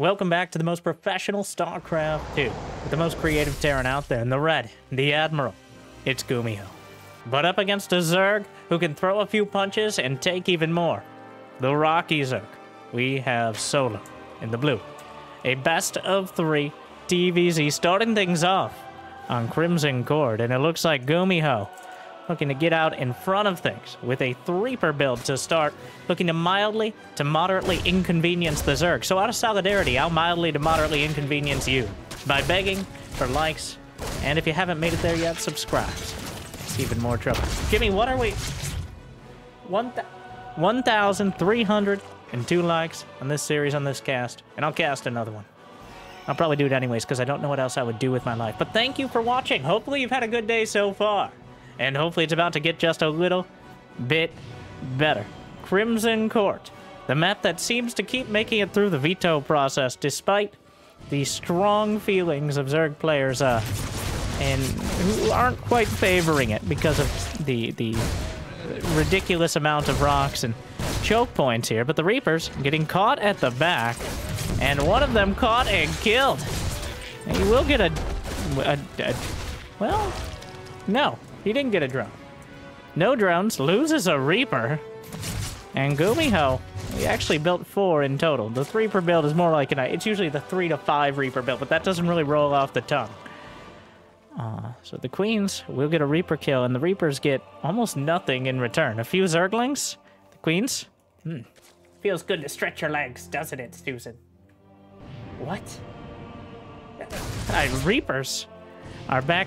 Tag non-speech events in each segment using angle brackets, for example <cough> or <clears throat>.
Welcome back to the most professional StarCraft 2, with the most creative Terran out there in the red, the Admiral. It's Gumiho. But up against a Zerg who can throw a few punches and take even more. The Rocky Zerg. We have Solar in the blue. A best of three TvZ starting things off on Crimson Court, and it looks like Gumiho looking to get out in front of things with a Reaper build to start, looking to mildly to moderately inconvenience the Zerg. So out of solidarity, I'll mildly to moderately inconvenience you by begging for likes, and if you haven't made it there yet, subscribe. It's even more trouble. Gimme, what are we? One 1,302 likes on this series, on this cast, and I'll cast another one. I'll probably do it anyways because I don't know what else I would do with my life. But thank you for watching. Hopefully you've had a good day so far and hopefully it's about to get just a little bit better. Crimson Court, the map that seems to keep making it through the veto process despite the strong feelings of Zerg players uh, and who aren't quite favoring it because of the the ridiculous amount of rocks and choke points here. But the Reapers getting caught at the back, and one of them caught and killed. And you will get a, a, a well, no, he didn't get a drone. No drones, loses a Reaper. And Gumiho, we actually built four in total. The three per build is more like an... It's usually the three to five Reaper build, but that doesn't really roll off the tongue. Uh, so the Queens will get a Reaper kill, and the Reapers get almost nothing in return. A few Zerglings. The Queens. Hmm. Feels good to stretch your legs, doesn't it, Susan? What? Uh, Reapers are back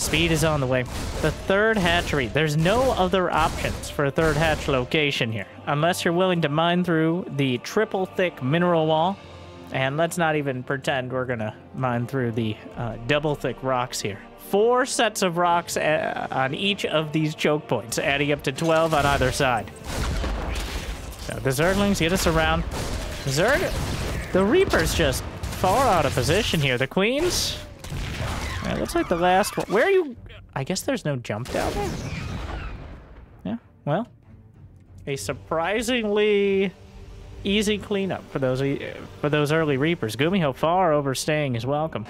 Speed is on the way. The third hatchery. There's no other options for a third hatch location here. Unless you're willing to mine through the triple thick mineral wall. And let's not even pretend we're going to mine through the uh, double thick rocks here. Four sets of rocks uh, on each of these choke points, adding up to 12 on either side. So the Zerglings get us around. Zerg... The Reaper's just far out of position here. The Queens it looks like the last one. Where are you? I guess there's no jump down there. Yeah, well, a surprisingly easy cleanup for those for those early Reapers. Gumiho far overstaying his welcome.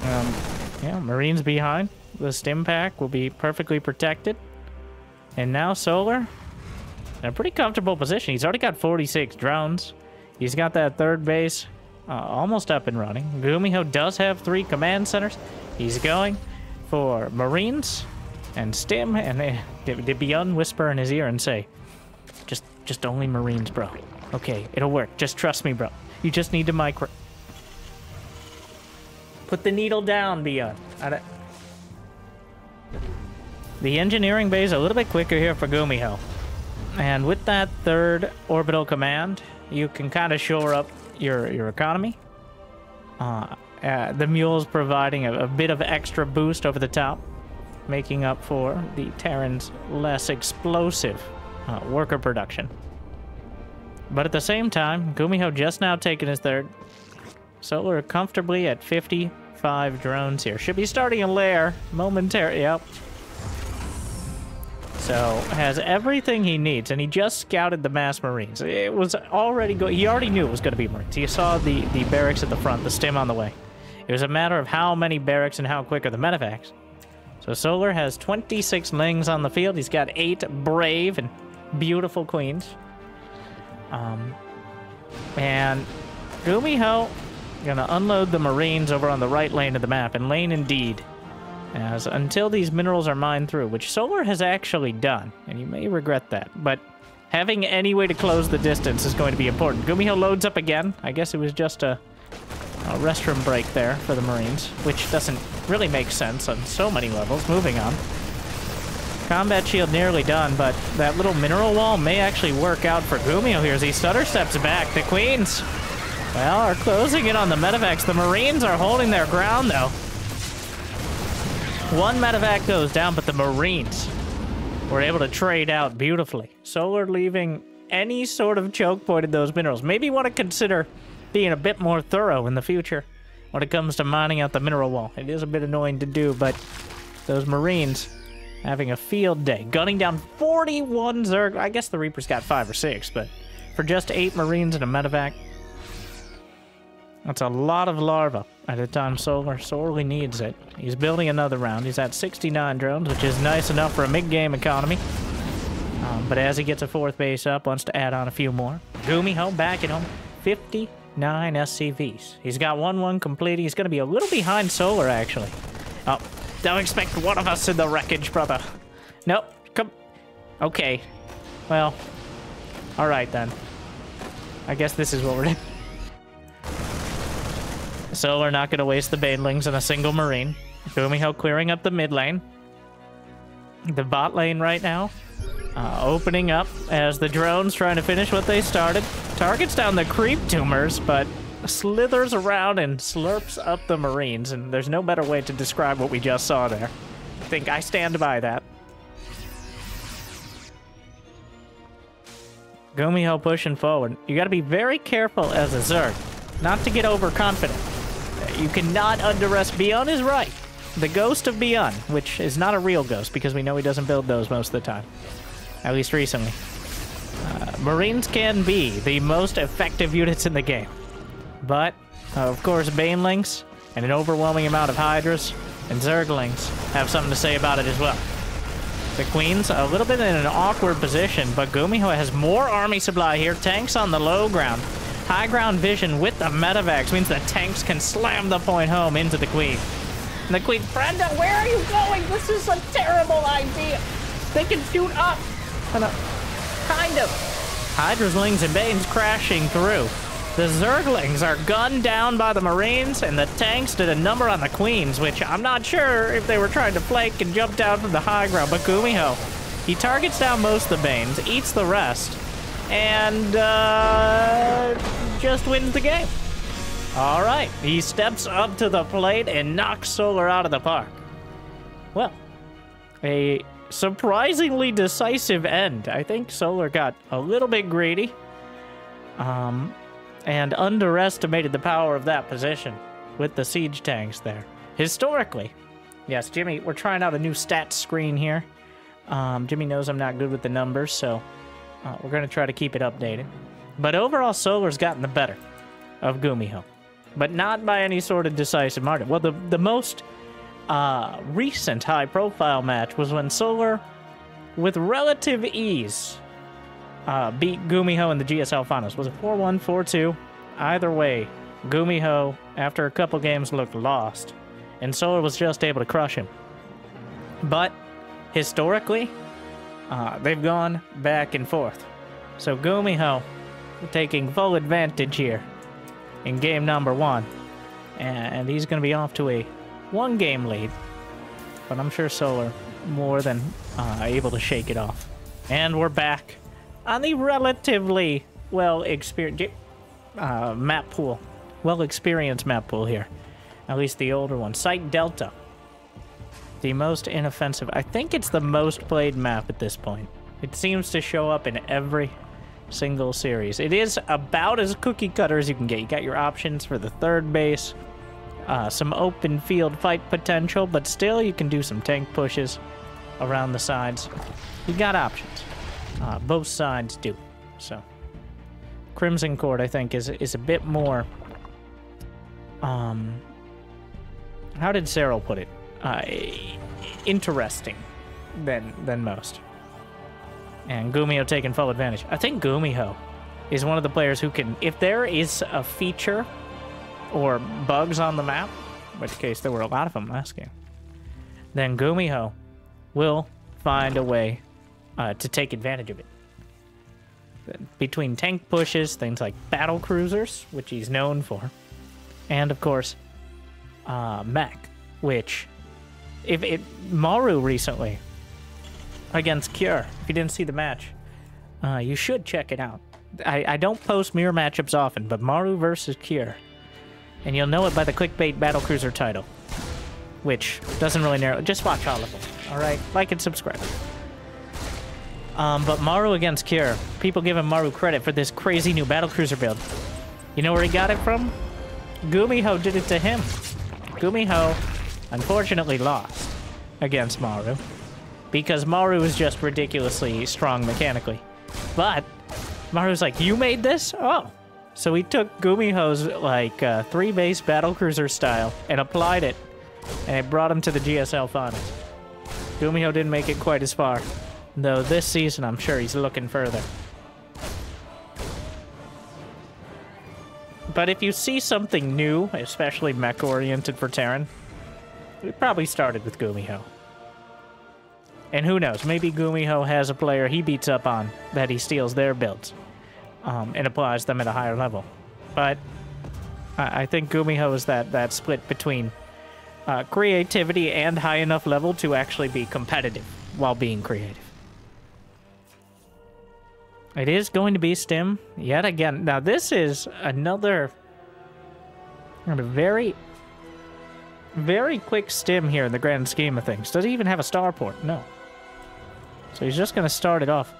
Um, yeah, Marines behind. The stim pack will be perfectly protected. And now Solar in a pretty comfortable position. He's already got 46 drones. He's got that third base uh, almost up and running. Gumiho does have three command centers. He's going for Marines and Stim, and they, they ByuN whisper in his ear and say, just, just only Marines, bro. Okay, it'll work. Just trust me, bro. You just need to micro... Put the needle down, ByuN. The engineering bay is a little bit quicker here for Gumiho. And with that third orbital command, you can kind of shore up your your economy. Uh, uh, the mule's providing a, a, bit of extra boost over the top, making up for the Terran's less explosive uh, worker production. But at the same time, Gumiho just now taking his third. So we're comfortably at 55 drones here. Should be starting a lair momentarily. Yep. So has everything he needs, and he just scouted the mass marines. It was already go. He already knew it was going to be marines. He saw the the barracks at the front, the stim on the way. It was a matter of how many barracks and how quick are the medevacs. So Solar has 26 Lings on the field. He's got eight brave and beautiful queens. Um, and Gumiho gonna unload the marines over on the right lane of the map, and lane indeed. As until these minerals are mined through, which Solar has actually done, and you may regret that, but having any way to close the distance is going to be important. Gumiho loads up again. I guess it was just a, a restroom break there for the Marines, which doesn't really make sense on so many levels. Moving on. Combat shield nearly done, but that little mineral wall may actually work out for Gumiho here as he stutter steps back. The Queens, well, are closing in on the medevacs. The Marines are holding their ground, though. One medevac goes down, but the Marines were able to trade out beautifully. Solar leaving any sort of choke point in those minerals. Maybe want to consider being a bit more thorough in the future when it comes to mining out the mineral wall. It is a bit annoying to do, but those Marines having a field day, gunning down 41 Zerg. I guess the Reaper's got five or six, but for just eight Marines and a medevac, that's a lot of larva at a time Solar sorely needs it. He's building another round. He's at 69 drones, which is nice enough for a mid-game economy. Um, but as he gets a fourth base up, wants to add on a few more. Gumiho back at home. 59 SCVs. He's got 1-1 complete. He's going to be a little behind Solar, actually. Oh, don't expect one of us in the wreckage, brother. Nope. Come. Okay. Well. All right, then. I guess this is what we're <laughs> doing. So we're not going to waste the Banelings on a single Marine. Gumiho clearing up the mid lane. The bot lane right now. Uh, opening up as the drones trying to finish what they started. Targets down the creep tumors, but slithers around and slurps up the Marines, and there's no better way to describe what we just saw there. I think I stand by that. Gumiho pushing forward. You gotta be very careful as a Zerg, not to get overconfident. You cannot underestimate. ByuN is right. The ghost of ByuN, which is not a real ghost because we know he doesn't build those most of the time. At least recently. Uh, Marines can be the most effective units in the game. But, uh, of course, Banelings and an overwhelming amount of Hydras and Zerglings have something to say about it as well. The Queen's a little bit in an awkward position, but Gumiho has more army supply here. Tanks on the low ground. High ground vision with the medevacs means the tanks can slam the point home into the Queen. And the Queen, Brenda, where are you going? This is a terrible idea. They can shoot up. And, uh, kind of. Hydraslings and Banes crashing through. The Zerglings are gunned down by the Marines, and the tanks did a number on the Queens, which I'm not sure if they were trying to flank and jump down from the high ground, but Gumiho, he targets down most of the Banes, eats the rest, and uh, just wins the game. All right, he steps up to the plate and knocks Solar out of the park. Well, a surprisingly decisive end. I think Solar got a little bit greedy um, and underestimated the power of that position with the siege tanks there. Historically, yes, Jimmy, we're trying out a new stats screen here. Um, Jimmy knows I'm not good with the numbers, so uh, we're going to try to keep it updated. But overall, Solar's gotten the better of Gumiho. But not by any sort of decisive margin. Well, the, the most uh, recent high-profile match was when Solar, with relative ease, uh, beat Gumiho in the GSL Finals. Was it 4-1, 4-2? Either way, Gumiho, after a couple games, looked lost. And Solar was just able to crush him. But, historically, uh, they've gone back and forth. So Gumiho taking full advantage here in game number one. And he's going to be off to a one game lead. But I'm sure Solar more than uh, able to shake it off. And we're back on the relatively well experienced uh, map pool. Well experienced map pool here. At least the older one. Site Delta the most inoffensive. I think it's the most played map at this point. It seems to show up in every single series. It is about as cookie cutter as you can get. You got your options for the third base, uh, some open field fight potential, but still you can do some tank pushes around the sides. You got options. Uh, both sides do. So, Crimson Court, I think, is is a bit more. Um, how did Cyril put it? Uh, interesting than than most. And Gumiho taking full advantage. I think Gumiho is one of the players who can, if there is a feature or bugs on the map, in which case there were a lot of them last game, then Gumiho will find a way uh, to take advantage of it. Between tank pushes, things like battle cruisers, which he's known for, and of course, uh, mech, which if it Maru recently against Cure. If you didn't see the match, uh, you should check it out. I, I don't post mirror matchups often, but Maru versus Cure, and you'll know it by the clickbait battle cruiser title, which doesn't really narrow. Just watch all of them. All right, like and subscribe. Um, but Maru against Cure. People giving Maru credit for this crazy new battle cruiser build. You know where he got it from? Gumiho did it to him. Gumiho unfortunately lost against Maru because Maru is just ridiculously strong mechanically. But Maru's like, you made this? Oh. So he took Gumiho's like uh, three base battle cruiser style and applied it, and it brought him to the GSL finals. Gumiho didn't make it quite as far, though this season I'm sure he's looking further. But if you see something new, especially mech-oriented for Terran, it probably started with Gumiho. And who knows, maybe Gumiho has a player he beats up on that he steals their builds um, and applies them at a higher level. But I, I think Gumiho is that, that split between uh, creativity and high enough level to actually be competitive while being creative. It is going to be Stim yet again. Now this is another very, very quick Stim here in the grand scheme of things. Does he even have a starport? No. So he's just going to start it off.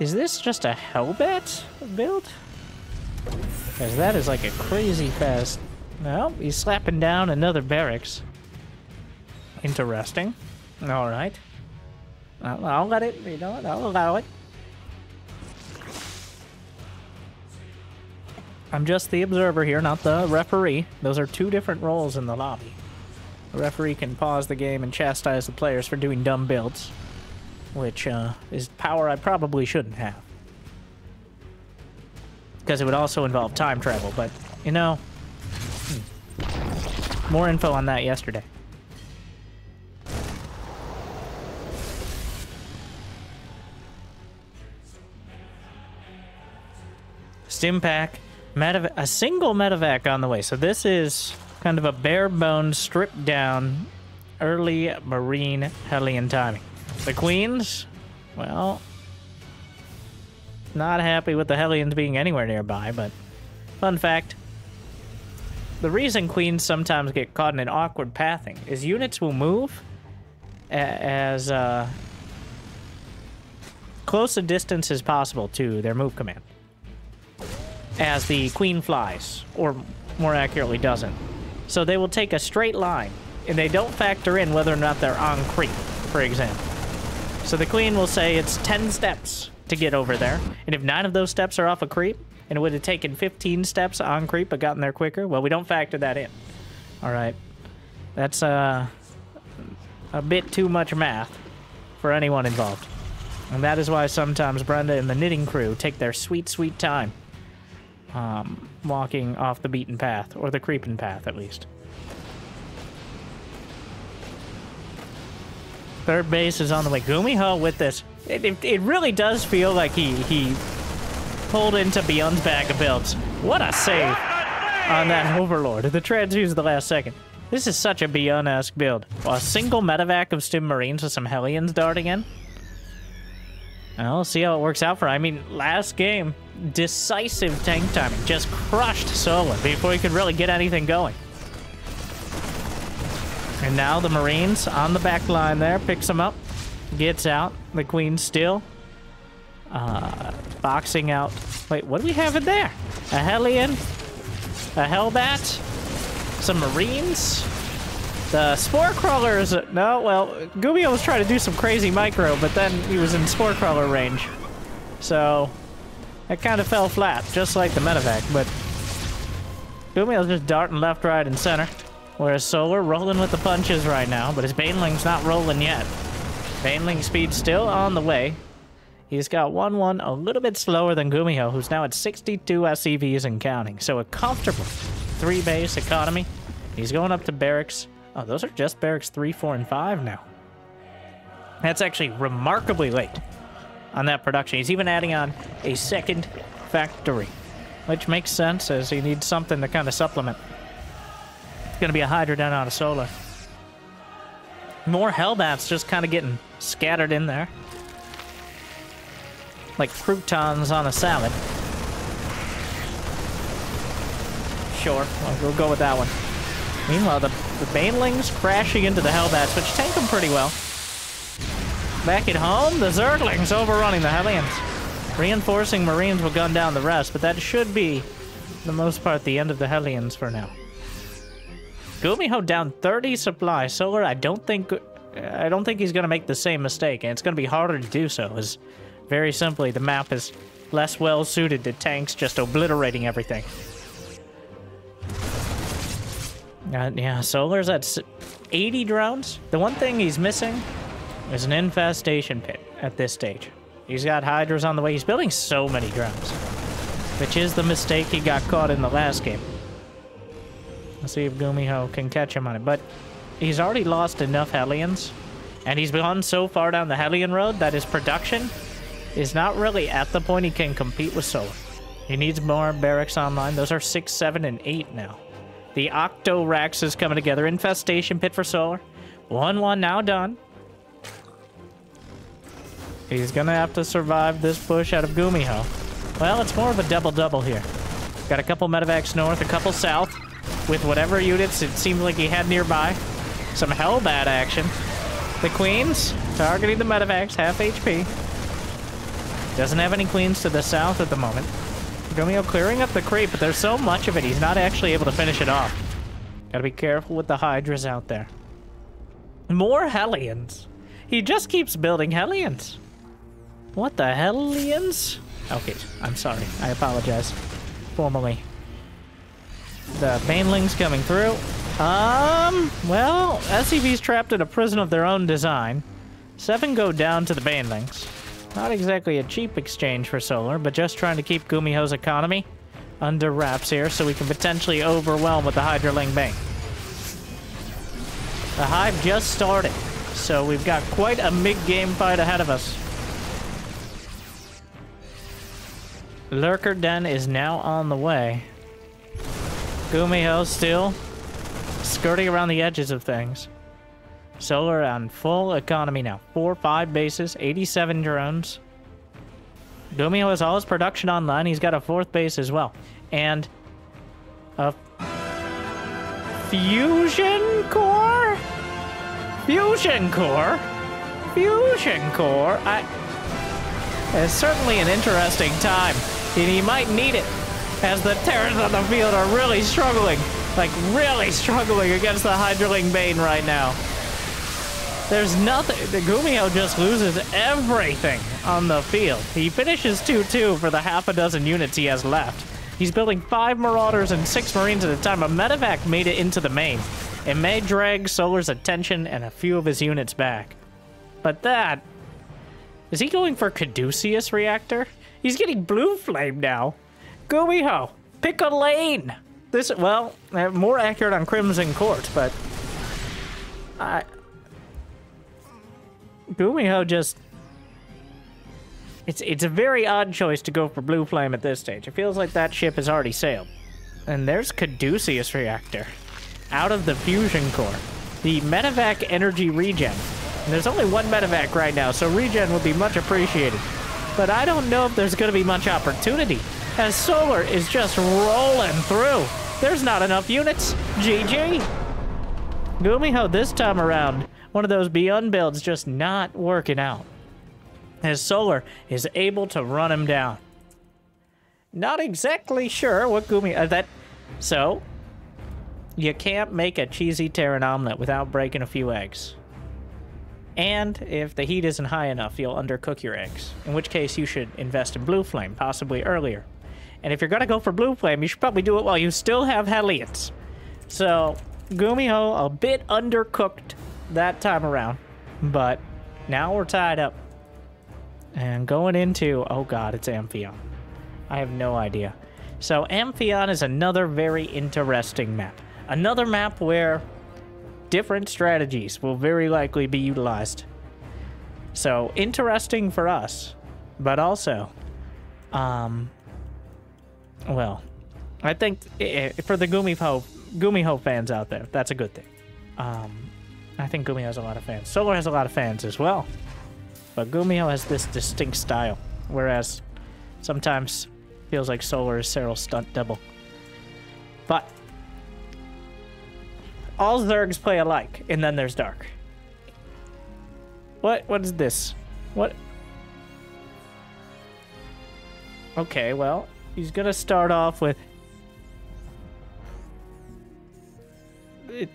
Is this just a Hellbat build? Because that is like a crazy fast... No, he's slapping down another barracks. Interesting. Alright. I'll, I'll let it, you know what, I'll allow it. I'm just the observer here, not the referee. Those are two different roles in the lobby. The referee can pause the game and chastise the players for doing dumb builds which uh, is power I probably shouldn't have. Because it would also involve time travel, but, you know, hmm. more info on that yesterday. Stim pack, a single medevac on the way. So this is kind of a bare bones, stripped down, early marine Hellion timing. The Queens, well, not happy with the Hellions being anywhere nearby, but fun fact. The reason Queens sometimes get caught in an awkward pathing is units will move as uh, close a distance as possible to their move command as the queen flies, or more accurately doesn't. So they will take a straight line, and they don't factor in whether or not they're on creep, for example. So the queen will say it's 10 steps to get over there. And if nine of those steps are off a creep, and it would have taken 15 steps on creep but gotten there quicker, well, we don't factor that in. All right. That's uh, a bit too much math for anyone involved. And that is why sometimes Brenda and the knitting crew take their sweet, sweet time um, walking off the beaten path, or the creeping path at least. Third base is on the way. Gumiho with this. It, it, it, really does feel like he, he pulled into ByuN's bag of builds. What a save on that Overlord. The transfuse the last second. This is such a ByuN-esque build. Well, a single medevac of Stim Marines with some Hellions darting in. I'll see how it works out for I mean, last game, decisive tank timing. Just crushed Solar before he could really get anything going. And now the Marines on the back line there, picks them up, gets out. The Queen still uh, boxing out. Wait, what do we have in there? A Hellion, a Hellbat, some Marines, the Spore Crawlers. No, well, Gumiho was trying to do some crazy micro, but then he was in Spore Crawler range. So, it kind of fell flat, just like the medevac, but Gumiho's just darting left, right, and center. Whereas Solar rolling with the punches right now, but his Baneling's not rolling yet. Baneling speed still on the way. He's got 1-1 a little bit slower than Gumiho, who's now at 62 SCVs and counting. So a comfortable 3 base economy. He's going up to barracks. Oh, those are just barracks 3, 4, and 5 now. That's actually remarkably late on that production. He's even adding on a second factory, which makes sense as he needs something to kind of supplement It's going to be a Hydra down out of Solar. More Hellbats just kind of getting scattered in there. Like croutons on a salad. Sure, we'll go with that one. Meanwhile, the, the Banelings crashing into the Hellbats, which tank them pretty well. Back at home, the Zerglings overrunning the Hellions. Reinforcing Marines will gun down the rest, but that should be, for the most part, the end of the Hellions for now. Gumiho down 30 supply. Solar, I don't think I don't think he's going to make the same mistake, and it's going to be harder to do so, as very simply, the map is less well suited to tanks just obliterating everything. Uh, yeah, Solar's at 80 drones. The one thing he's missing is an infestation pit at this stage. He's got Hydras on the way. He's building so many drones, which is the mistake he got caught in the last game. Let's see if Gumiho can catch him on it. But he's already lost enough Hellions, and he's gone so far down the Hellion road that his production is not really at the point he can compete with Solar. He needs more barracks online. Those are 6, 7, and 8 now. The Octo Rax is coming together. Infestation Pit for Solar. 1-1 now done. He's to have to survive this push out of Gumiho. Well, it's more of a double-double here. Got a couple medevacs north, a couple south, with whatever units it seemed like he had nearby. Some Hellbat action. The Queens targeting the medevacs, half HP. Doesn't have any queens to the south at the moment. Gumiho clearing up the creep, but there's so much of it, he's not actually able to finish it off. Gotta be careful with the Hydras out there. More Hellions. He just keeps building Hellions. What the Hellions? Okay, I'm sorry. I apologize. Formally. The Banelings coming through. Um, well, SCV's trapped in a prison of their own design. Seven go down to the Banelings. Not exactly a cheap exchange for solar, but just trying to keep Gumiho's economy under wraps here so we can potentially overwhelm with the Hydraling Bane. The Hive just started, so we've got quite a mid-game fight ahead of us. Lurker Den is now on the way. Gumiho still skirting around the edges of things. Solar on full economy now. Four, five bases, 87 drones. Gumiho has all his production online. He's got a fourth base as well. And a fusion core? Fusion core? Fusion core? I... It's certainly an interesting time, and he might need it, as the Terrans on the field are really struggling, like really struggling against the Hydraling Bane right now. There's nothing. The Gumiho just loses everything on the field. He finishes 2-2 for the half a dozen units he has left. He's building five Marauders and six Marines at a time. A medevac made it into the main. It may drag Solar's attention and a few of his units back. But that... Is he going for Caduceus Reactor? He's getting Blue Flame now. Gumiho, pick a lane. This, well, uh, more accurate on Crimson Court, but... I, Gumiho just... It's, it's a very odd choice to go for Blue Flame at this stage. It feels like that ship has already sailed. And there's Caduceus Reactor. Out of the Fusion Core. The Medevac Energy Regen. And there's only one Medevac right now, so regen would be much appreciated. But I don't know if there's going to be much opportunity, as Solar is just rolling through. There's not enough units. GG. Gumiho this time around one of those ByuN builds just not working out. As Solar is able to run him down. Not exactly sure what Gumi... Uh, that... So, you can't make a cheesy Terran omelet without breaking a few eggs. And if the heat isn't high enough, you'll undercook your eggs. In which case, you should invest in Blue Flame, possibly earlier. And if you're gonna go for Blue Flame, you should probably do it while you still have Hellions. So, Gumiho, a bit undercooked that time around. But now we're tied up. And going into, oh god, it's Amphion. I have no idea. So Amphion is another very interesting map. Another map where different strategies will very likely be utilized. So interesting for us, but also, um, well, I think for the Gumiho, Gumiho fans out there, that's a good thing. Um, I think Gumiho has a lot of fans. Solar has a lot of fans as well. But Gumiho has this distinct style, whereas sometimes feels like Solar is Serral's stunt double. But all Zergs play alike, and then there's Dark. What? What is this? What? Okay, well, he's gonna start off with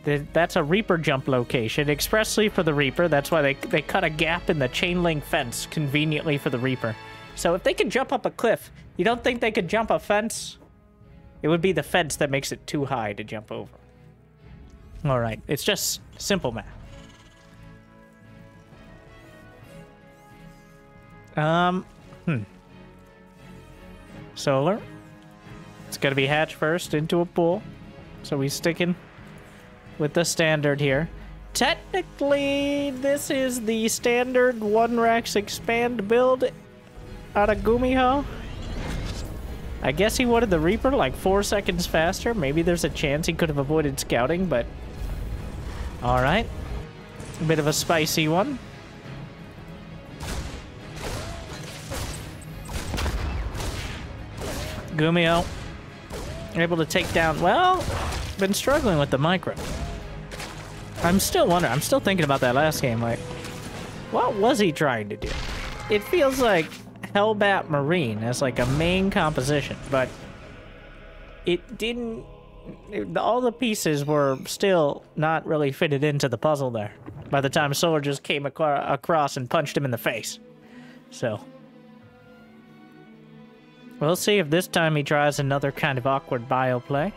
that's a Reaper jump location expressly for the Reaper. That's why they they cut a gap in the chain link fence conveniently for the Reaper. So if they can jump up a cliff, you don't think they could jump a fence? It would be the fence that makes it too high to jump over. All right, it's just simple math. Um, hmm. Solar. It's gonna be hatched first into a pool. So we sticking with the standard here. Technically, this is the standard one Rax expand build out of Gumiho. I guess he wanted the Reaper like four seconds faster. Maybe there's a chance he could have avoided scouting, but... Alright. A bit of a spicy one. Gumiho. Able to take down... Well, been struggling with the micro. I'm still wondering. I'm still thinking about that last game. Like, what was he trying to do? It feels like Hellbat Marine as like a main composition, but it didn't. All the pieces were still not really fitted into the puzzle there. By the time Solar just came ac across and punched him in the face, so we'll see if this time he tries another kind of awkward bio play.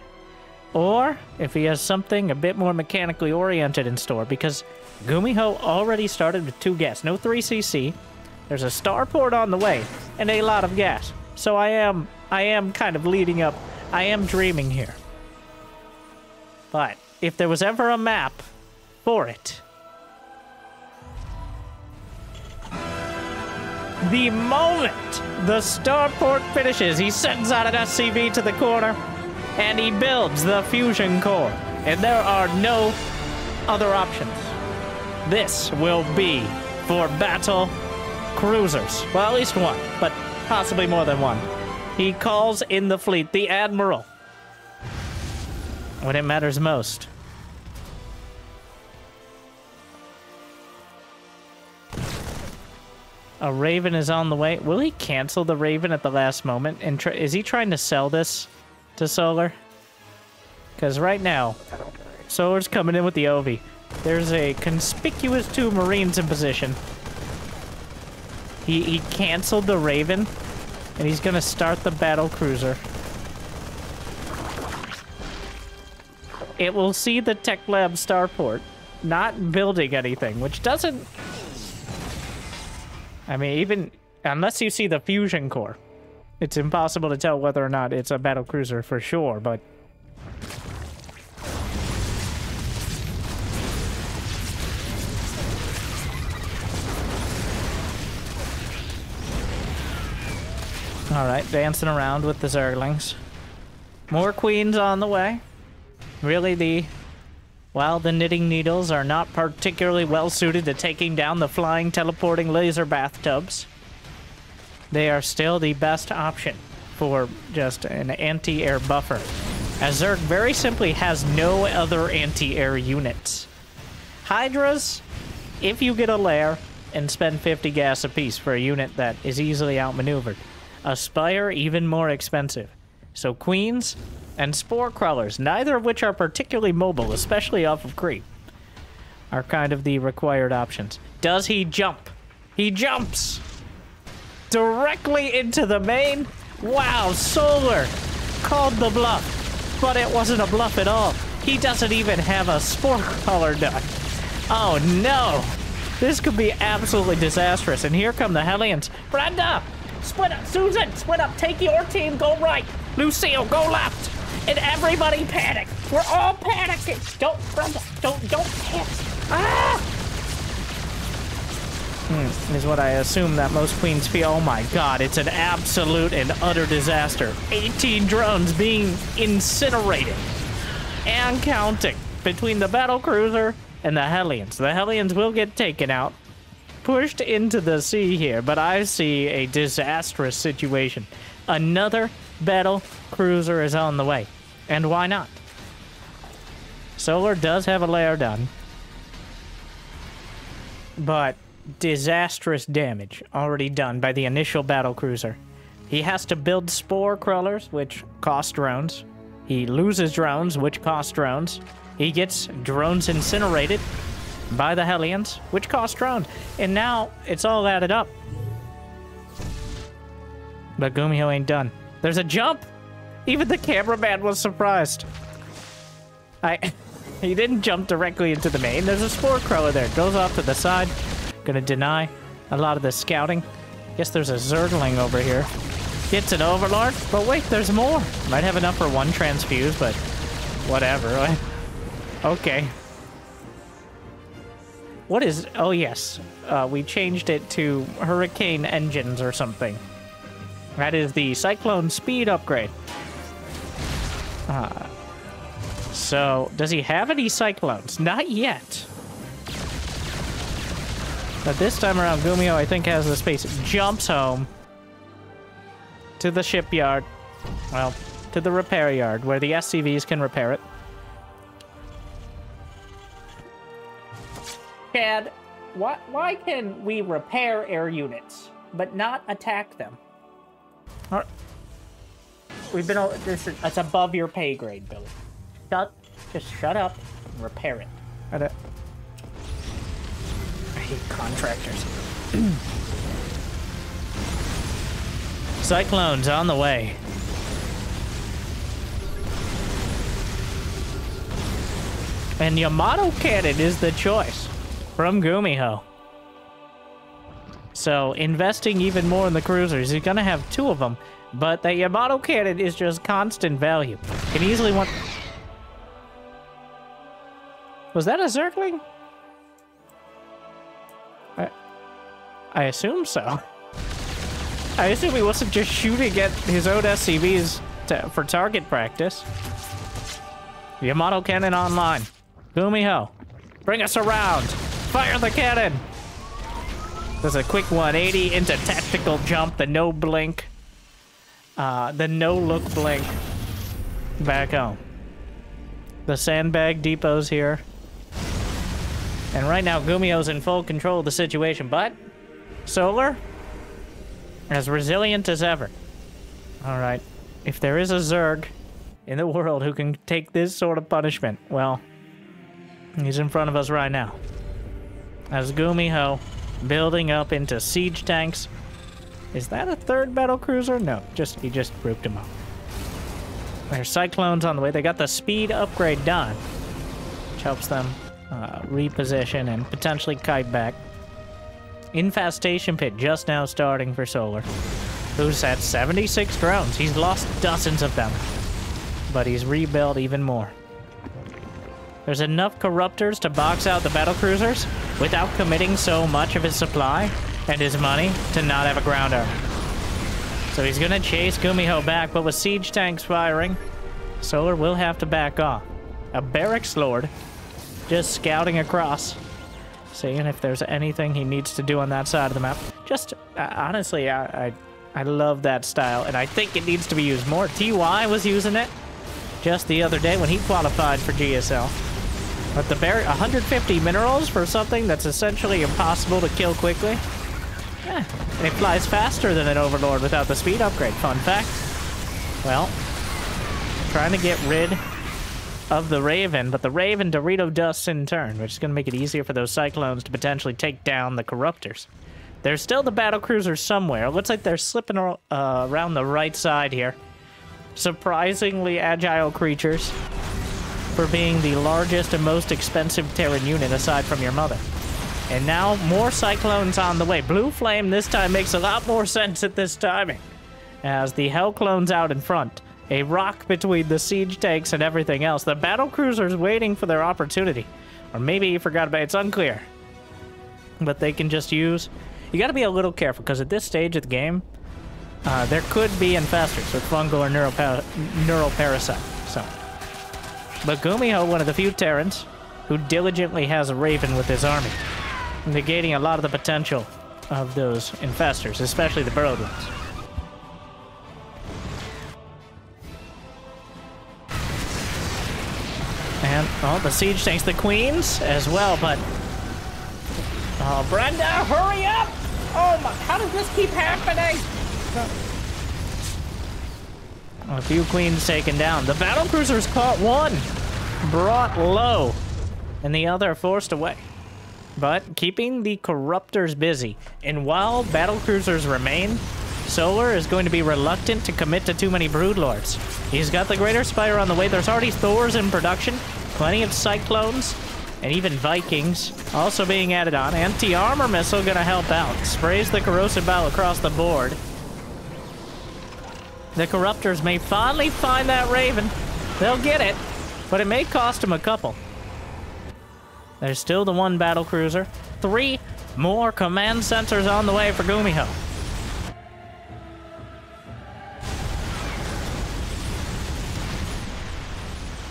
Or if he has something a bit more mechanically oriented in store, because Gumiho already started with two gas, no 3cc. There's a starport on the way, and a lot of gas. So I am, I am kind of leading up. I am dreaming here. But if there was ever a map for it, the moment the starport finishes, he sends out an SCV to the corner and he builds the fusion core. And there are no other options. This will be for battle cruisers. Well, at least one, but possibly more than one. He calls in the fleet the Admiral when it matters most. A Raven is on the way. Will he cancel the Raven at the last moment? And is he trying to sell this? to Solar. Because right now, Solar's coming in with the Ovi. There's a conspicuous two Marines in position. He, he canceled the Raven, and he's going to start the battle cruiser. It will see the Tech Lab starport, not building anything, which doesn't... I mean, even... Unless you see the fusion core. It's impossible to tell whether or not it's a battle cruiser for sure, but... Alright, dancing around with the Zerglings. More queens on the way. Really, the... While the knitting needles are not particularly well suited to taking down the flying, teleporting laser bathtubs, they are still the best option for just an anti-air buffer. As Zerg very simply has no other anti-air units. Hydras, if you get a lair and spend 50 gas apiece for a unit that is easily outmaneuvered. Aspire, even more expensive. So Queens and Spore Crawlers, neither of which are particularly mobile, especially off of creep, are kind of the required options. Does he jump? He jumps! directly into the main. Wow, Solar called the bluff, but it wasn't a bluff at all. He doesn't even have a spore <laughs> crawler done. Oh no, this could be absolutely disastrous. And here come the Hellions. Brenda, split up. Susan, split up. Take your team, go right. Lucille, go left. And everybody panic. We're all panicking. Don't, Brenda, don't, don't panic. Ah! Hmm, is what I assume that most queens feel. Oh my god, it's an absolute and utter disaster. 18 drones being incinerated and counting between the battle cruiser and the Hellions. The Hellions will get taken out, pushed into the sea here, but I see a disastrous situation. Another battle cruiser is on the way. And why not? Solar does have a lair done. But disastrous damage already done by the initial battle cruiser. He has to build spore crawlers, which cost drones. He loses drones, which cost drones. he gets drones incinerated by the Hellions, which cost drones. And now it's all added up. But Gumiho ain't done. There's a jump! Even the cameraman was surprised. I... <laughs> He didn't jump directly into the main. There's a Spore Crawler there. Goes off to the side. Gonna deny a lot of the scouting. Guess there's a Zergling over here. Gets an Overlord. But wait, there's more. Might have enough for one transfuse, but whatever. <laughs> okay. What is... Oh, yes. Uh, we changed it to Hurricane engines or something. That is the Cyclone speed upgrade. Uh, so, does he have any Cyclones? Not yet. But this time around, Gumiho, I think, has the space. Jumps home to the shipyard. Well, to the repair yard, where the SCVs can repair it. Chad, why, why can we repair air units, but not attack them? We've been. All. This is, it's above your pay grade, Billy. Shut. Just shut up and repair it. I hate contractors. <clears throat> Cyclones on the way. And Yamato Cannon is the choice from Gumiho. So investing even more in the cruisers, he's gonna have two of them, but the Yamato cannon is just constant value. Can easily want. Was that a Zergling? I, I assume so. I assume he wasn't just shooting at his own SCVs to, for target practice. Yamato cannon online. Gumiho, bring us around. Fire the cannon. There's a quick 180 into tactical jump, the no blink. Uh, the no look blink. Back home. The sandbag depot's here. And right now, Gumiho's in full control of the situation, but Solar, as resilient as ever. Alright, if there is a Zerg in the world who can take this sort of punishment, well, he's in front of us right now. As Gumiho building up into siege tanks. Is that a third battle cruiser? No, just he just grouped them up. There's cyclones on the way. They got the speed upgrade done, which helps them uh, reposition and potentially kite back. Infestation pit just now starting for Solar, who's at 76 drones. He's lost dozens of them, but he's rebuilt even more. There's enough corruptors to box out the battle cruisers without committing so much of his supply and his money to not have a grounder. So he's gonna chase Gumiho back, but with siege tanks firing, Solar will have to back off. A barracks lord just scouting across, seeing if there's anything he needs to do on that side of the map. Just, uh, honestly, I, I, I love that style, and I think it needs to be used more. TY was using it just the other day when he qualified for GSL. But the berry, 150 minerals for something that's essentially impossible to kill quickly? Eh, it flies faster than an Overlord without the speed upgrade. Fun fact. Well, trying to get rid of the Raven, but the Raven Dorito dusts in turn, which is going to make it easier for those Cyclones to potentially take down the Corruptors. There's still the battle cruisers somewhere. Looks like they're slipping uh, around the right side here. Surprisingly agile creatures for being the largest and most expensive Terran unit aside from your mother. And now more Cyclones on the way. Blue Flame this time makes a lot more sense at this timing. As the Hell Clone's out in front. A rock between the siege tanks and everything else. The battle cruiser's waiting for their opportunity. Or maybe he forgot about it. It's unclear. But they can just use... You gotta be a little careful, because at this stage of the game, uh, there could be infestors with fungal or neural, parasite. But Gumiho, one of the few Terrans who diligently has a Raven with his army, negating a lot of the potential of those infestors, especially the burrowed ones. And, oh, the siege tanks the queens as well, but... Oh, Brenda, hurry up! Oh my, how does this keep happening? A few queens taken down. The battle cruisers caught one. brought low and the other forced away. But keeping the Corruptors busy, and while battle cruisers remain, Solar is going to be reluctant to commit to too many Broodlords. He's got the Greater Spire on the way. There's already Thors in production, plenty of Cyclones, and even Vikings also being added on. Anti-armor missile gonna help out. Sprays the corrosive bile across the board. The Corruptors may finally find that Raven. They'll get it, but it may cost them a couple. There's still the one battle cruiser. Three more command centers on the way for Gumiho.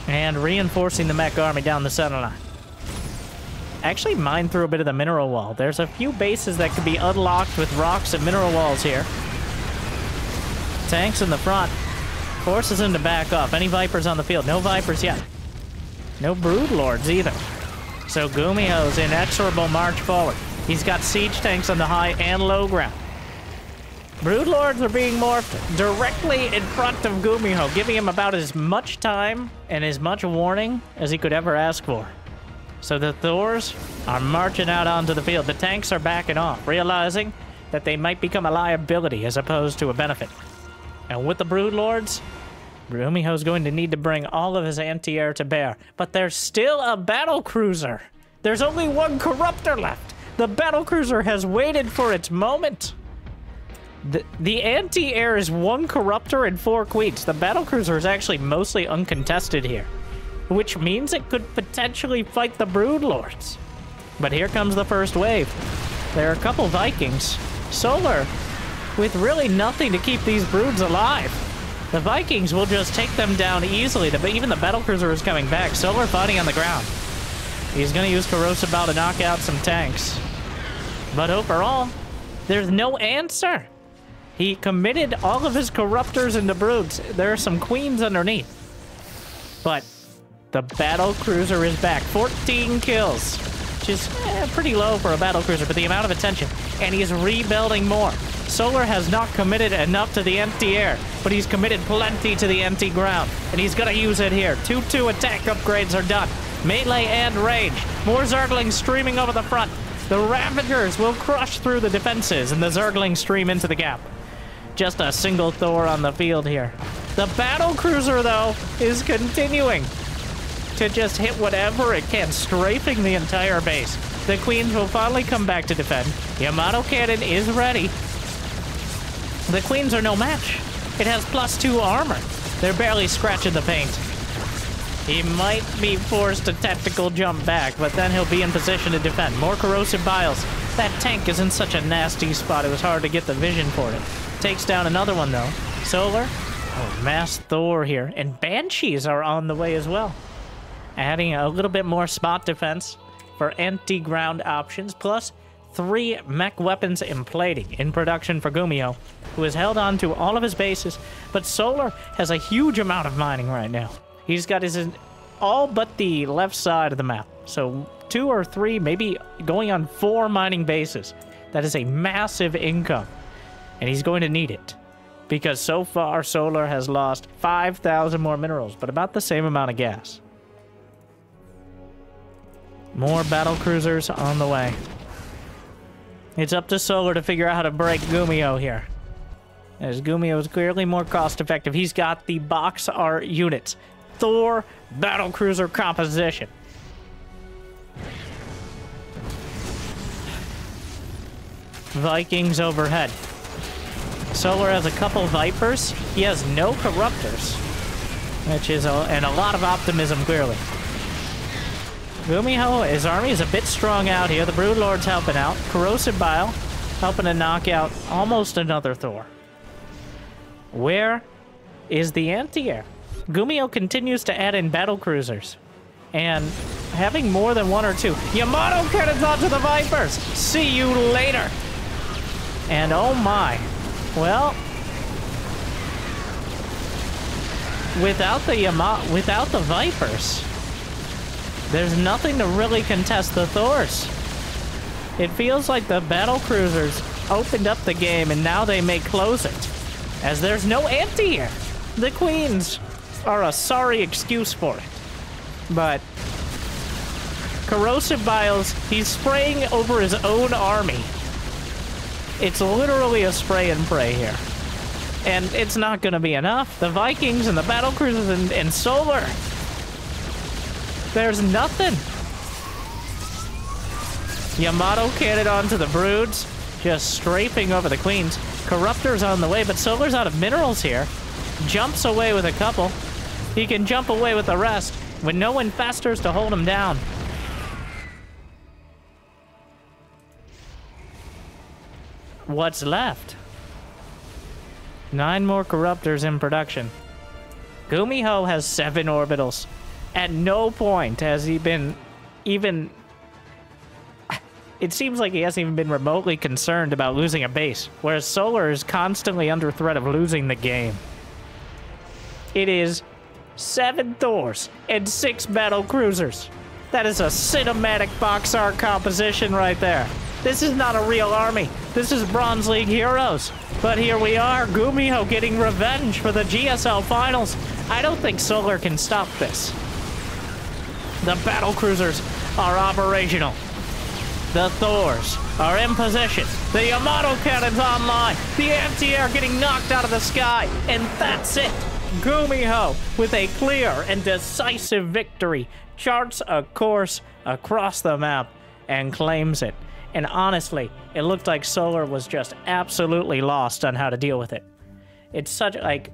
And reinforcing the mech army down the center line. Actually mine through a bit of the mineral wall. There's a few bases that could be unlocked with rocks and mineral walls here. Tanks in the front. Forces him to back off. Any Vipers on the field? No Vipers yet. No Brood Lords either. So Gumiho's inexorable march forward. He's got siege tanks on the high and low ground. Broodlords are being morphed directly in front of Gumiho, giving him about as much time and as much warning as he could ever ask for. So the Thors are marching out onto the field. The tanks are backing off, realizing that they might become a liability as opposed to a benefit. And with the Broodlords, Gumiho's going to need to bring all of his anti-air to bear. But there's still a battle cruiser. There's only one corruptor left. The battle cruiser has waited for its moment. The, the anti-air is one corruptor and four queens. The battle cruiser is actually mostly uncontested here, which means it could potentially fight the brood lords. But here comes the first wave. There are a couple Vikings. Solar, with really nothing to keep these broods alive. The Vikings will just take them down easily. The, even the battlecruiser is coming back. Solar fighting on the ground. He's going to use Corrosive Bile to knock out some tanks. But overall, there's no answer. He committed all of his corruptors into broods. There are some queens underneath. But the battle cruiser is back. 14 kills, which is eh, pretty low for a battle cruiser, but the amount of attention. And he's rebuilding more. Solar has not committed enough to the empty air, but he's committed plenty to the empty ground, and he's gonna use it here. 2-2 attack upgrades are done. Melee and range. More Zerglings streaming over the front. The Ravagers will crush through the defenses, and the Zerglings stream into the gap. Just a single Thor on the field here. The battle cruiser, though, is continuing to just hit whatever it can, strafing the entire base. The queens will finally come back to defend. Yamato cannon is ready. The queens are no match. It has plus two armor. They're barely scratching the paint. He might be forced to tactical jump back, but then he'll be in position to defend. More corrosive biles. That tank is in such a nasty spot, it was hard to get the vision for it. Takes down another one, though. Solar. Oh, Mass Thor here. And Banshees are on the way as well. Adding a little bit more spot defense for anti-ground options, plus three mech weapons in plating in production for Gumiho, who has held on to all of his bases, but Solar has a huge amount of mining right now. He's got his all but the left side of the map. So two or three, maybe going on four mining bases. That is a massive income. And he's going to need it. Because so far, Solar has lost 5,000 more minerals, but about the same amount of gas. More battle cruisers on the way. It's up to Solar to figure out how to break Gumiho here. As Gumiho is clearly more cost effective. He's got the box art units. Thor battle cruiser composition. Vikings overhead. Solar has a couple Vipers. He has no Corruptors. Which is a, and a lot of optimism, clearly. Gumiho, his army is a bit strong out here. The Broodlord's helping out. Corrosive Bile helping to knock out almost another Thor. Where is the anti-air? Gumiho continues to add in battle cruisers. And having more than one or two. Yamato cannons onto the Vipers! See you later! And oh my. Well, without the Yamato, without the Vipers, there's nothing to really contest the Thors. It feels like the battle cruisers opened up the game and now they may close it. As there's no anti-air. The queens are a sorry excuse for it. but corrosive biles, he's spraying over his own army. It's literally a spray and pray here. And it's not going to be enough. The Vikings and the battle cruisers and, and Solar. There's nothing. Yamato cannon onto the broods, just strafing over the queens. Corruptor's on the way, but Solar's out of minerals here. Jumps away with a couple. He can jump away with the rest, with no infestors to hold him down. What's left? Nine more corruptors in production. Gumiho has seven orbitals. At no point has he been even... It seems like he hasn't even been remotely concerned about losing a base, whereas Solar is constantly under threat of losing the game. It is seven Thors and six battle cruisers. That is a cinematic box art composition right there. This is not a real army. This is Bronze League heroes. But here we are, Gumiho getting revenge for the GSL finals. I don't think Solar can stop this. The battle cruisers are operational. The Thors are in position. The Yamato cannon's online. The anti-air getting knocked out of the sky. And that's it. Gumiho, with a clear and decisive victory, charts a course across the map and claims it. And honestly, it looked like Solar was just absolutely lost on how to deal with it. It's such, like,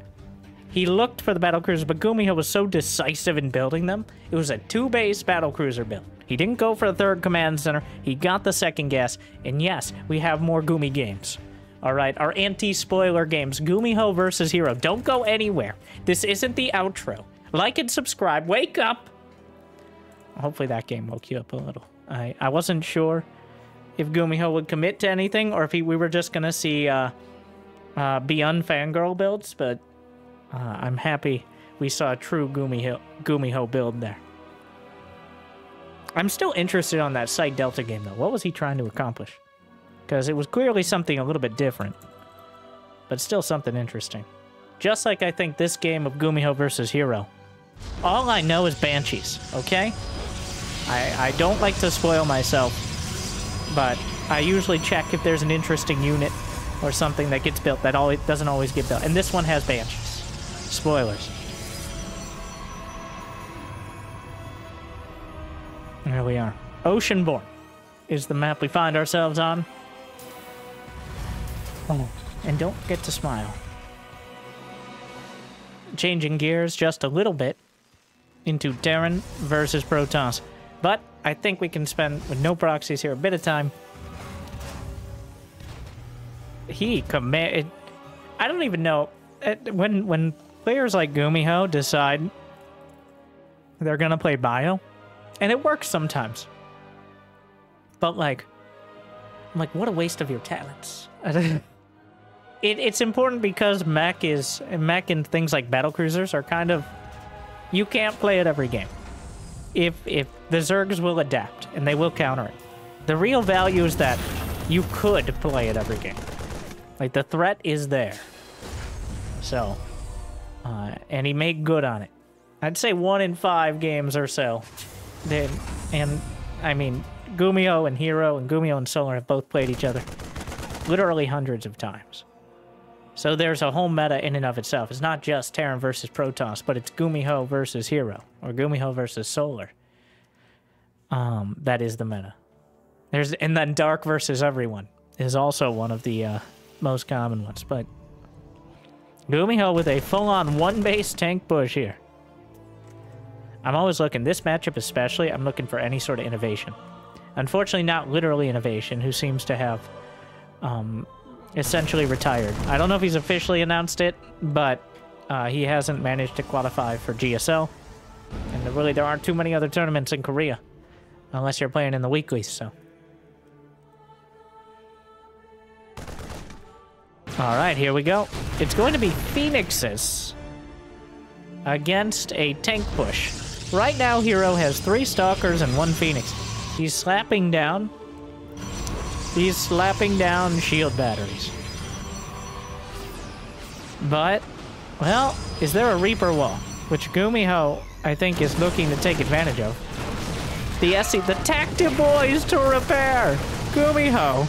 he looked for the battlecruiser, but Gumiho was so decisive in building them. It was a two-base battlecruiser build. He didn't go for the third command center. He got the second gas. And yes, we have more Gumi games. All right, our anti-spoiler games, Gumiho versus Hero. Don't go anywhere. This isn't the outro. Like and subscribe. Wake up. Hopefully that game woke you up a little. I, I wasn't sure if Gumiho would commit to anything or if he, we were just going to see uh, uh, Beyond Fangirl builds, but uh, I'm happy we saw a true Gumiho, Gumiho build there. I'm still interested on that Site Delta game, though. What was he trying to accomplish? Because it was clearly something a little bit different, but still something interesting. Just like I think this game of Gumiho versus Hero. All I know is Banshees, okay? I, I don't like to spoil myself but I usually check if there's an interesting unit or something that gets built that always doesn't always get built. And this one has Banshees. Spoilers. There we are. Oceanborn is the map we find ourselves on. Oh, and don't forget to smile. Changing gears just a little bit into Terran versus Protoss. But I think we can spend, with no proxies here, a bit of time. He command... I don't even know. When, when players like Gumiho decide they're going to play bio, and it works sometimes. But, like, I'm like, what a waste of your talents. <laughs> it, it's important because mech is mech and things like battle cruisers are kind of you can't play it every game if if the Zergs will adapt and they will counter it. The real value is that you could play it every game. Like the threat is there. So, uh, and he made good on it. I'd say one in five games or so. Then, and I mean, Gumiho and Hero and Gumiho and Solar have both played each other literally hundreds of times. So there's a whole meta in and of itself. It's not just Terran versus Protoss, but it's Gumiho versus Hero, or Gumiho versus Solar. Um, that is the meta. There's and then Dark versus everyone is also one of the uh, most common ones. But Gumiho with a full-on one-base tank push here. I'm always looking, this matchup especially, I'm looking for any sort of innovation. Unfortunately, not literally INnoVation, who seems to have um, essentially retired. I don't know if he's officially announced it, but uh, he hasn't managed to qualify for GSL. And really, there aren't too many other tournaments in Korea. Unless you're playing in the weeklies, so. Alright, here we go. It's going to be Phoenixes against a tank push. Right now, Hero has three Stalkers and one Phoenix. He's slapping down He's slapping down shield batteries. But, well, is there a Reaper wall? Which Gumiho I think, is looking to take advantage of. The SC, the Tactive Boys to repair! Gumiho!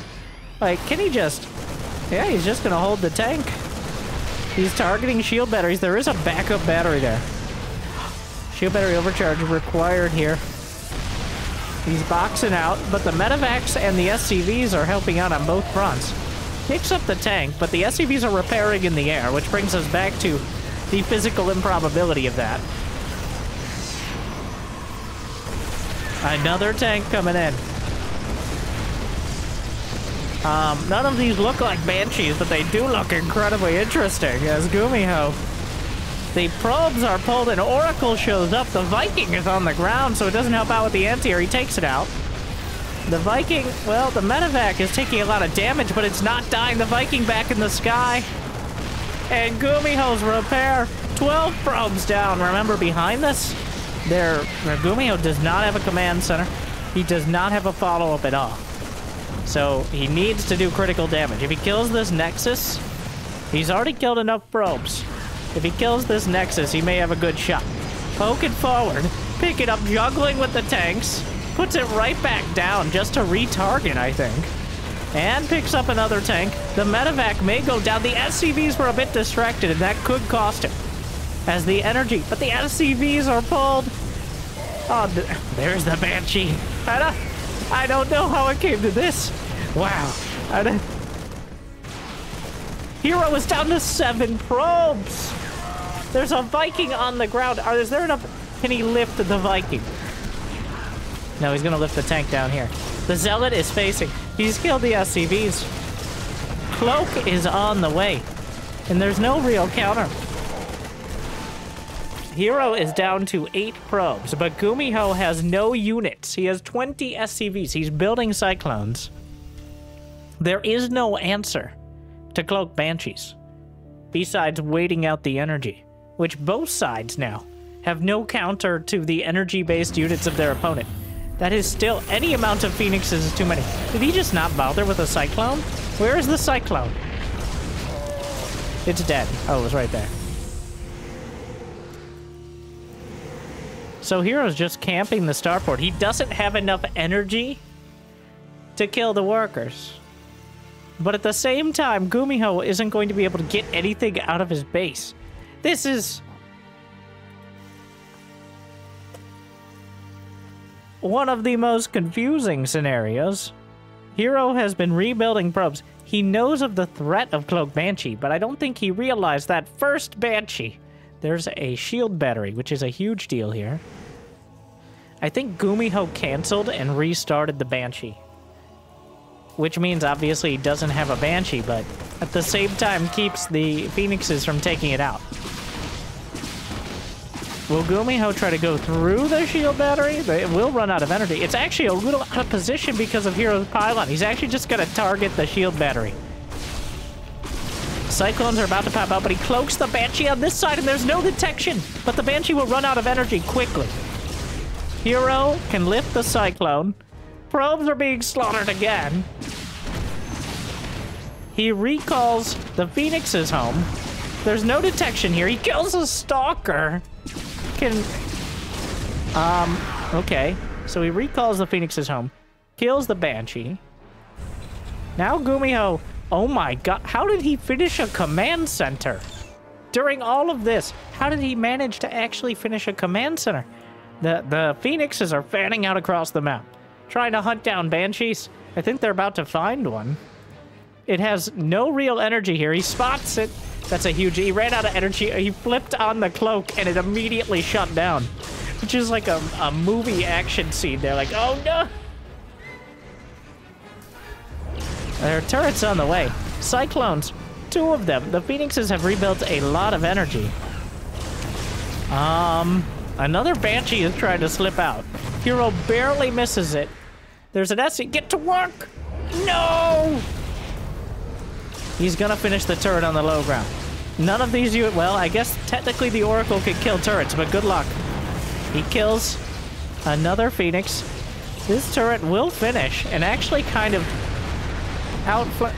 Like, can he just... Yeah, he's just gonna hold the tank. He's targeting shield batteries. There is a backup battery there. Shield battery overcharge required here. He's boxing out, but the medevacs and the SCVs are helping out on both fronts. Picks up the tank, but the SCVs are repairing in the air, which brings us back to the physical improbability of that. Another tank coming in. Um, none of these look like Banshees, but they do look incredibly interesting as Gumiho. The probes are pulled and Oracle shows up. The Viking is on the ground, so it doesn't help out with the anti-air. He takes it out. The Viking, well, the medevac is taking a lot of damage, but it's not dying. The Viking back in the sky. And Gumiho's repair. 12 probes down. Remember, behind this, there, Gumiho does not have a command center. He does not have a follow-up at all. So he needs to do critical damage. If he kills this Nexus, he's already killed enough probes. If he kills this Nexus, he may have a good shot. Poke it forward, pick it up, juggling with the tanks, puts it right back down just to retarget, I think. And picks up another tank. The medevac may go down. The SCVs were a bit distracted, and that could cost him. As the energy, but the SCVs are pulled. Oh, <laughs> there's the Banshee. Don't, I don't know how it came to this. Wow. I Hero is down to seven probes. There's a Viking on the ground. Are, is there enough? Can he lift the Viking? No, he's gonna lift the tank down here. The Zealot is facing. He's killed the SCVs. Cloak is on the way. And there's no real counter. Hero is down to 8 probes, but Gumiho has no units. He has 20 SCVs. He's building Cyclones. There is no answer to Cloak Banshees, besides waiting out the energy, which both sides now have no counter to the energy-based units of their opponent. That is still, any amount of Phoenixes is too many. Did he just not bother with a Cyclone? Where is the Cyclone? It's dead. Oh, it was right there. So Hero's just camping the starport. He doesn't have enough energy to kill the workers. But at the same time, Gumiho isn't going to be able to get anything out of his base. This is... One of the most confusing scenarios. Hero has been rebuilding probes. He knows of the threat of Cloak Banshee, but I don't think he realized that first Banshee. There's a shield battery, which is a huge deal here. I think Gumiho canceled and restarted the Banshee. Which means obviously he doesn't have a Banshee, but at the same time keeps the Phoenixes from taking it out. Will Gumiho try to go through the shield battery? It will run out of energy. It's actually a little out of position because of Hero's Pylon. He's actually just going to target the shield battery. Cyclones are about to pop out, but he cloaks the Banshee on this side, and there's no detection. But the Banshee will run out of energy quickly. Hero can lift the Cyclone. Probes are being slaughtered again. He recalls the Phoenix's home. There's no detection here. He kills a Stalker. Can... Um, okay. So he recalls the Phoenix's home. Kills the Banshee. Now Gumiho... Oh my god, how did he finish a command center? During all of this, how did he manage to actually finish a command center? The, the phoenixes are fanning out across the map, trying to hunt down banshees. I think they're about to find one. It has no real energy here. He spots it. That's a huge... He ran out of energy. He flipped on the cloak, and it immediately shut down. Which is like a, a movie action scene. They're like, oh no! There are turrets on the way. Cyclones. Two of them. The Phoenixes have rebuilt a lot of energy. Um... Another Banshee is trying to slip out. Hero barely misses it. There's an Essie. Get to work! No! He's gonna finish the turret on the low ground. None of these you well, I guess technically the Oracle could kill turrets, but good luck. He kills another Phoenix. This turret will finish and actually kind of outfl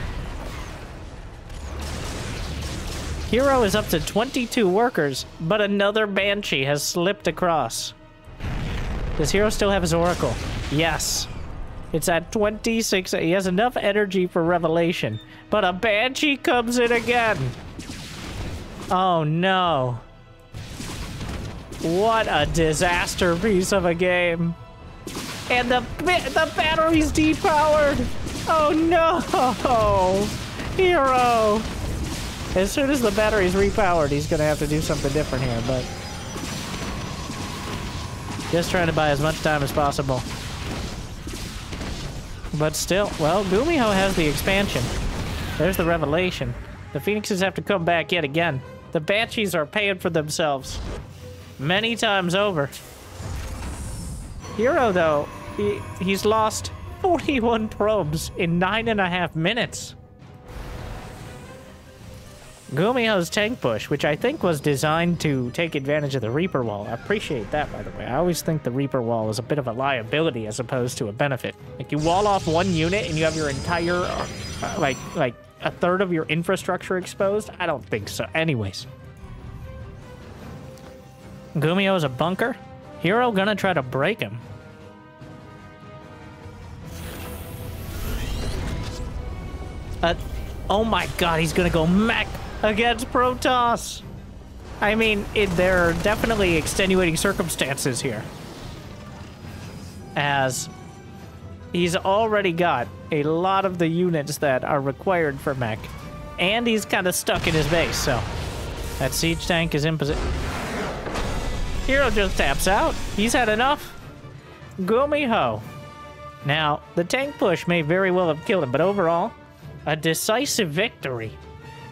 Hero is up to 22 workers, but another Banshee has slipped across. Does Hero still have his Oracle? Yes. It's at 26. He has enough energy for Revelation. But a Banshee comes in again. Oh no. What a disaster piece of a game. And the the battery's depowered. Oh no. Hero. As soon as the battery's repowered, he's gonna have to do something different here, but just trying to buy as much time as possible. But still, well, Gumiho has the expansion. There's the revelation. The Phoenixes have to come back yet again. The Banshees are paying for themselves. Many times over. Hero, though, he, he's lost 41 probes in nine and a half minutes. Gumiho's tank push, which I think was designed to take advantage of the Reaper wall. I appreciate that, by the way. I always think the Reaper wall is a bit of a liability as opposed to a benefit. Like, you wall off one unit and you have your entire, uh, like, like a third of your infrastructure exposed? I don't think so. Anyways. Gumiho is a bunker. Hero gonna try to break him. Uh, oh my god, he's gonna go mech against Protoss. I mean, it, there are definitely extenuating circumstances here. As he's already got a lot of the units that are required for mech. And he's kind of stuck in his base, so that siege tank is in position. Hero just taps out. He's had enough. Gumiho. Now, the tank push may very well have killed him, but overall, a decisive victory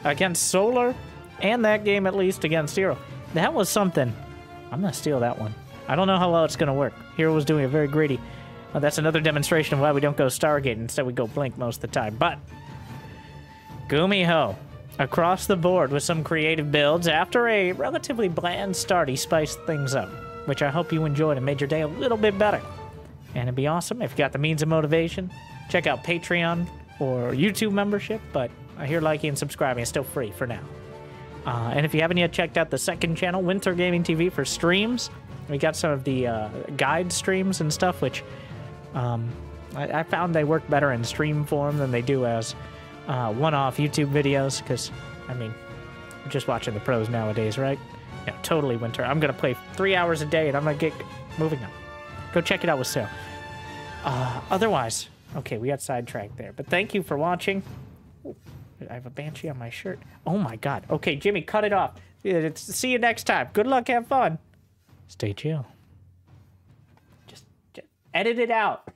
against Solar, and that game at least against Hero. That was something. I'm gonna steal that one. I don't know how well it's gonna work. Hero was doing it very greedy. Well, that's another demonstration of why we don't go Stargate. Instead, we go Blink most of the time. But Gumiho, across the board with some creative builds. After a relatively bland start, he spiced things up, which I hope you enjoyed and made your day a little bit better. And it'd be awesome if you got the means of motivation. Check out Patreon or YouTube membership, but I hear liking and subscribing is still free for now. Uh, and if you haven't yet checked out the second channel, Winter Gaming TV for streams, we got some of the uh, guide streams and stuff, which um, I, I, found they work better in stream form than they do as uh, one-off YouTube videos. Because I mean, I'm just watching the pros nowadays, right? Yeah, totally winter. I'm gonna play three hours a day, and I'm gonna get moving on. Go check it out with Sale. Uh, otherwise, okay, we got sidetracked there. But thank you for watching. Ooh, I have a banshee on my shirt. Oh my god. Okay, Jimmy, cut it off. See you next time. Good luck. Have fun. Stay chill. Just, just edit it out.